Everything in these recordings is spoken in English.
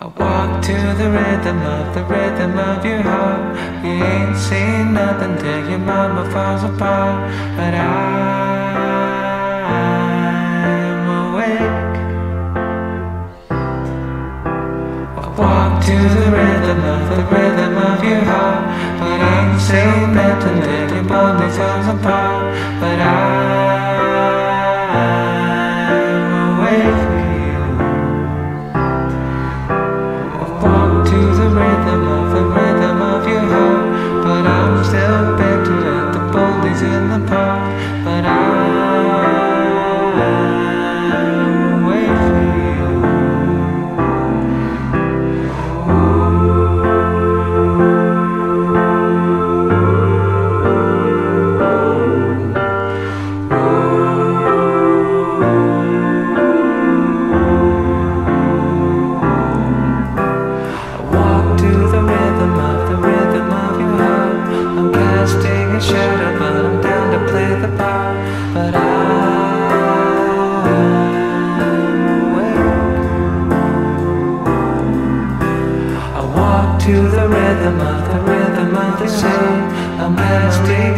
I walk to the rhythm of the rhythm of your heart. You ain't seen nothing till your mama falls apart. But I'm awake. I walk to the rhythm of the rhythm of your heart. But I ain't seen nothing till your mama falls apart.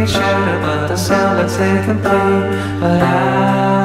Casting a shadow, but the sound that's incomplete. But I